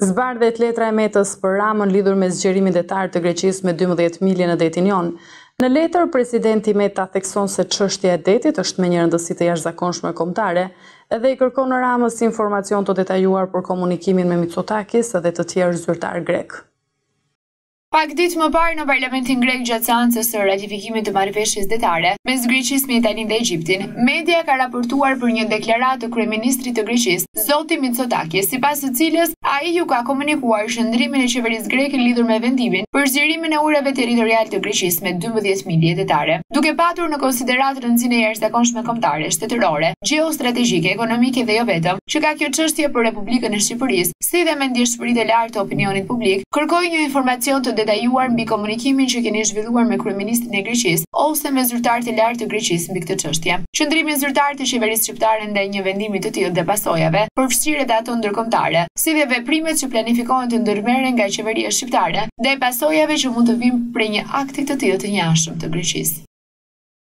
Zbardhet letra e Metës për Ramën lidhur me zgjerimin detar të Greqisë me 12 milje në detin Jon. Në letër, presidenti Meta thekson se çështja e detit është me një rëndësi të jashtëzakonshme kombëtare dhe i kërkon Ramës informacion të detajuar për komunikimin me Mitsotakis dhe të tjerë zyrtarë grekë. Pak ditë më parë në parlamentin grek gjatë seancës së ratifikimit të marrëveshjes detare mes Greqisë me Italinë dhe Egjiptin, media ka raportuar për një deklaratë të kryeministrit të Greqisë, zoti Mitsotakis, sipas së cilës ai ju ka komunikuar qëndrimin e qeverisë greke lidhur me vendimin për zgjerimin e ujërave territoriale të Greqisë me dymbëdhjetë milje detare, duke patur në konsideratë rëndësinë e jashtëzakonshme kombëtare, shtetërore, gjeostrategjike, ekonomike dhe jo vetëm, që ka kjo çështje për Republikën e Shqipërisë. si dhe me ndjeshmërinë e lartë të opinionit publik, kërkoj një informacion të detajuar mbi komunikimin që keni zhvilluar me kryeministrin e Greqisë ose me zyrtarë të lartë të Greqisë mbi këtë çështje. Qëndrimin zyrtar të qeverisë shqiptare ndaj një vendimi të tillë dhe pasojave, përfshirë edhe ato ndërkombëtare, si dhe veprimet që planifikohen të ndërmerren nga qeveria shqiptare ndaj pasojave që mund të vijnë prej një akti të tillë të njëanshëm të Greqisë.